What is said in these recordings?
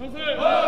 원아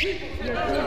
people.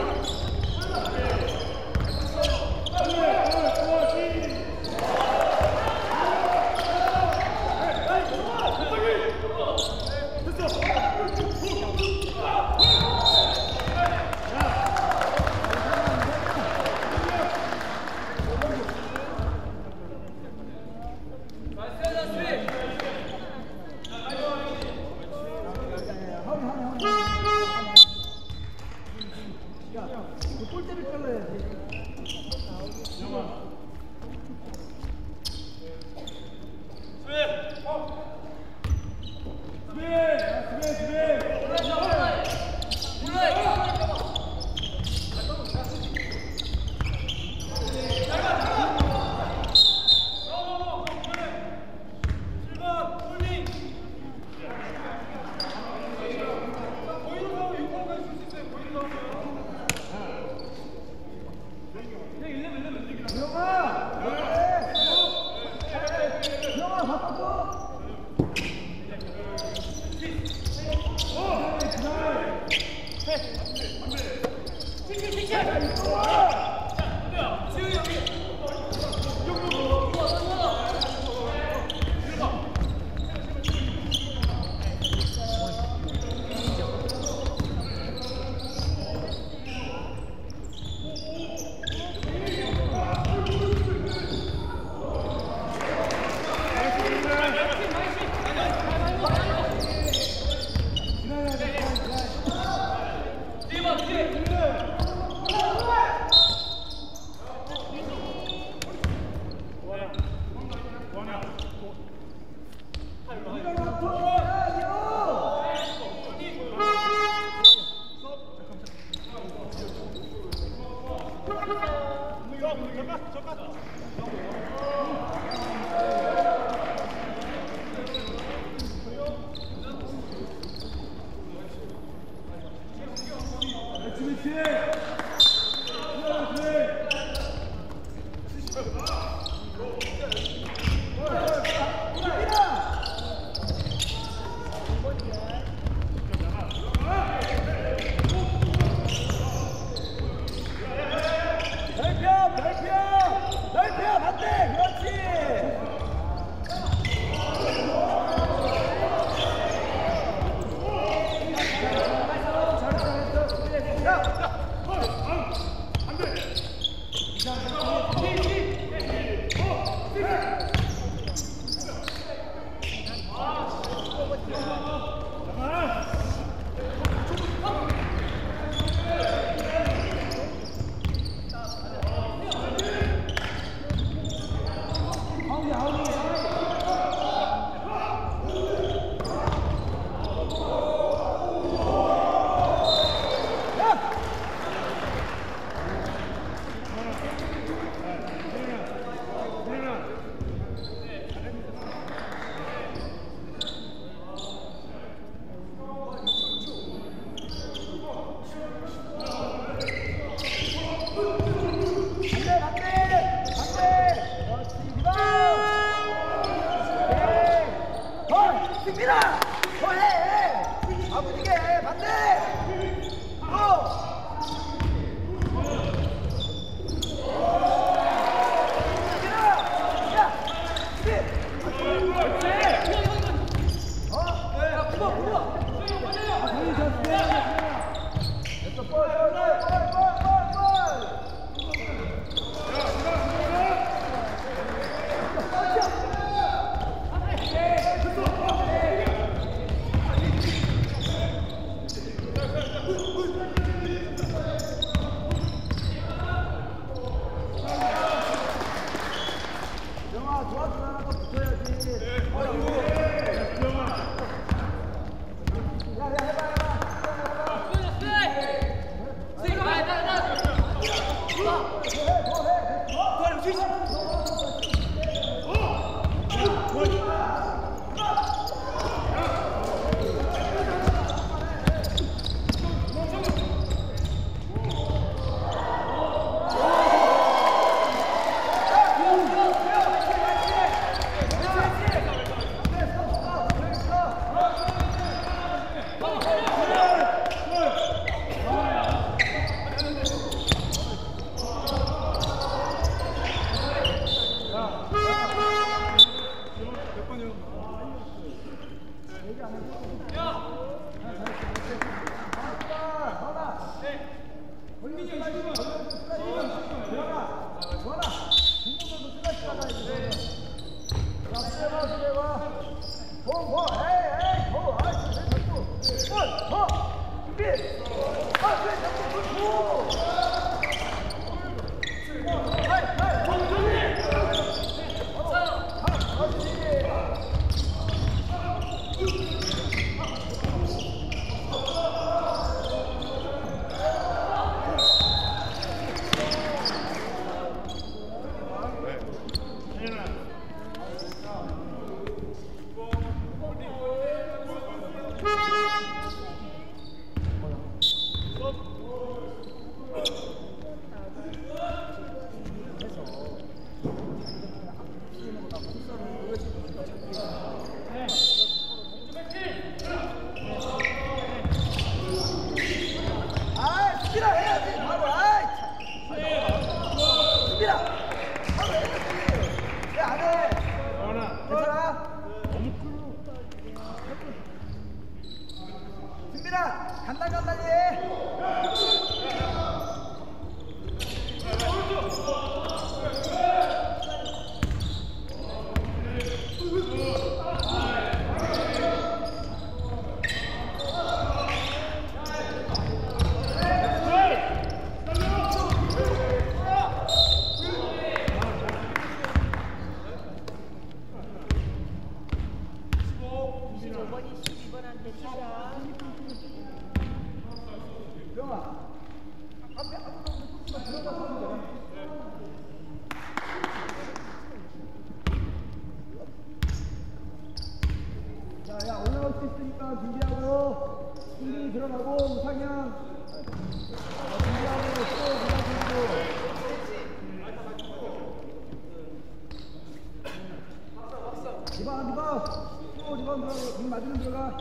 가지는 들어가.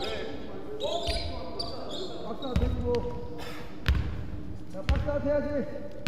박사 대고. 자, 박사 돼야지.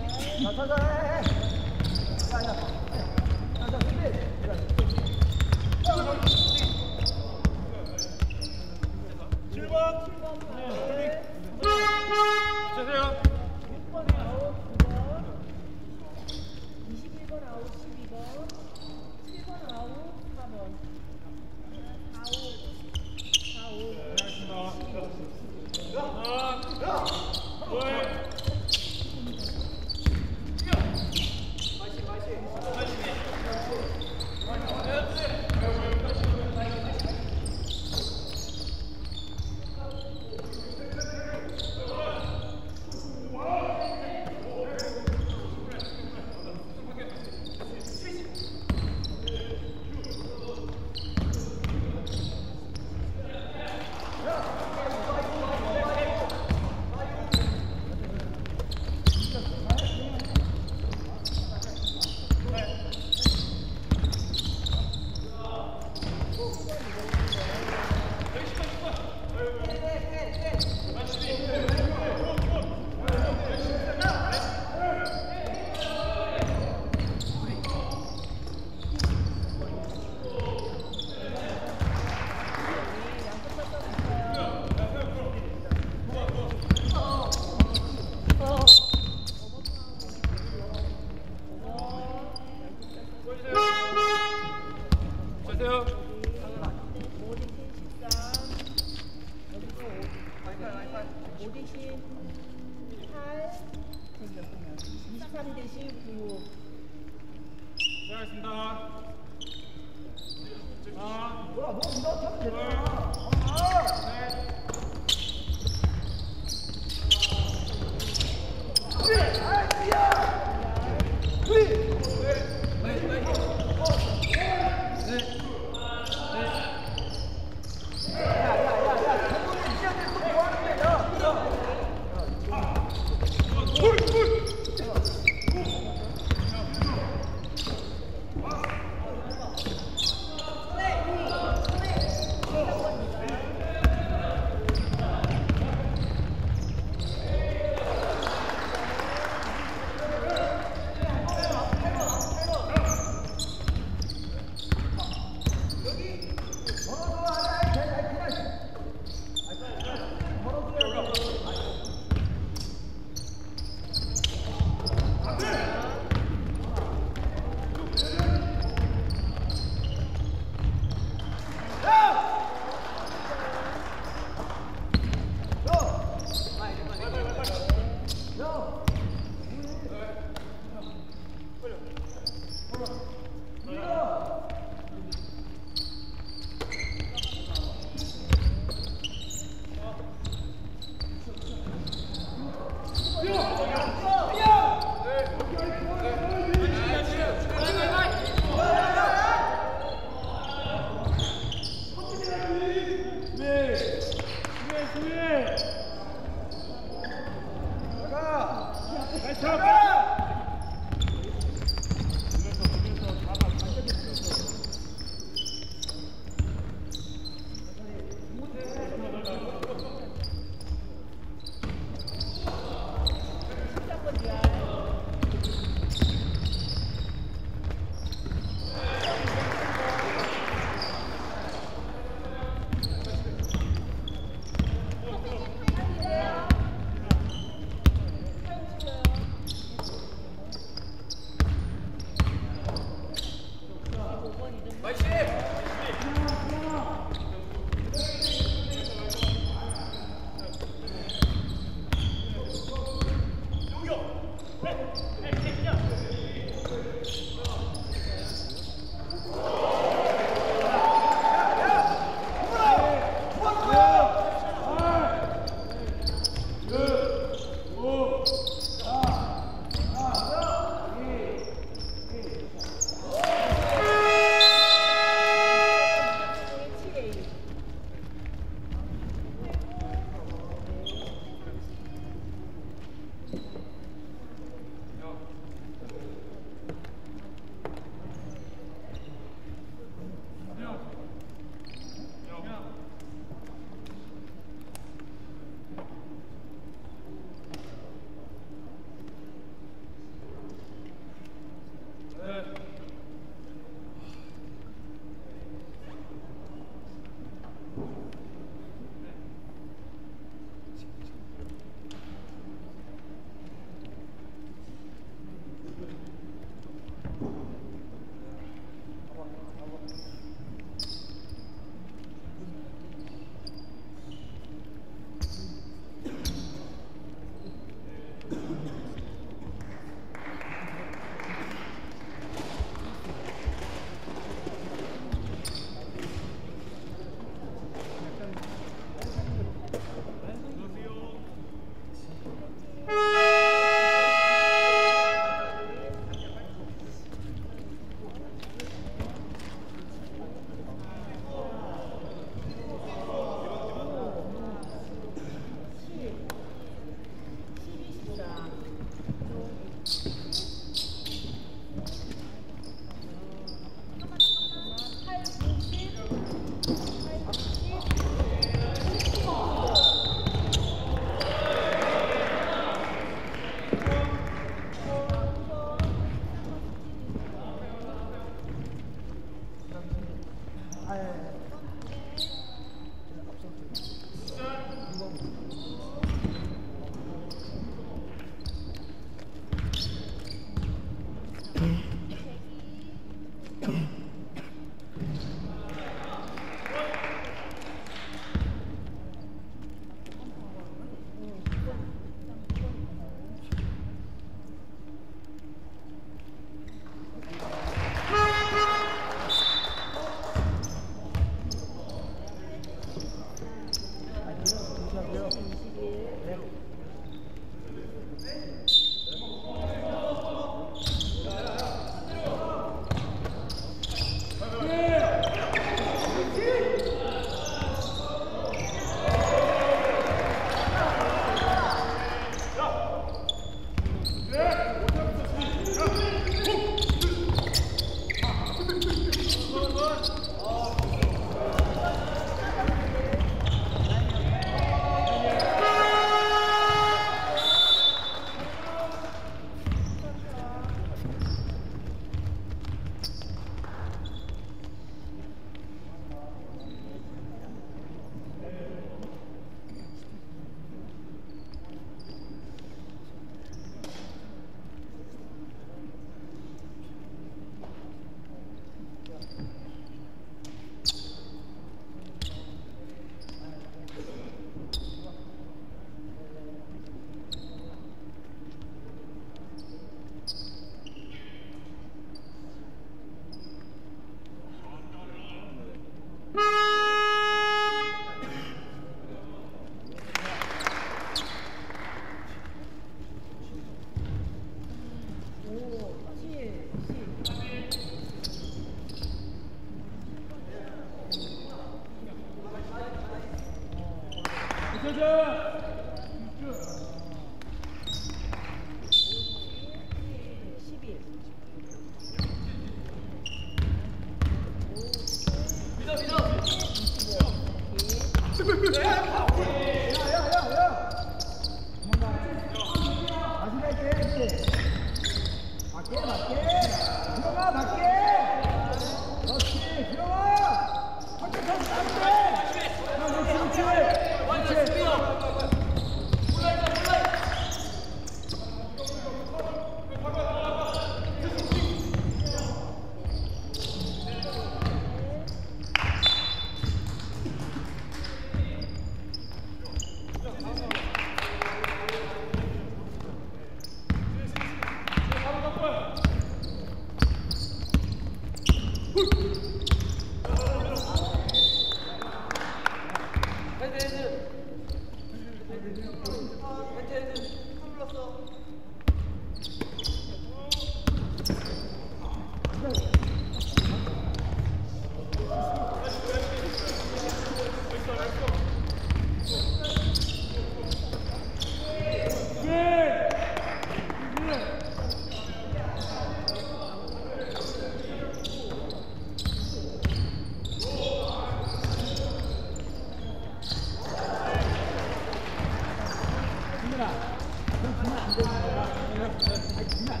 Thank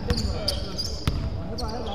you.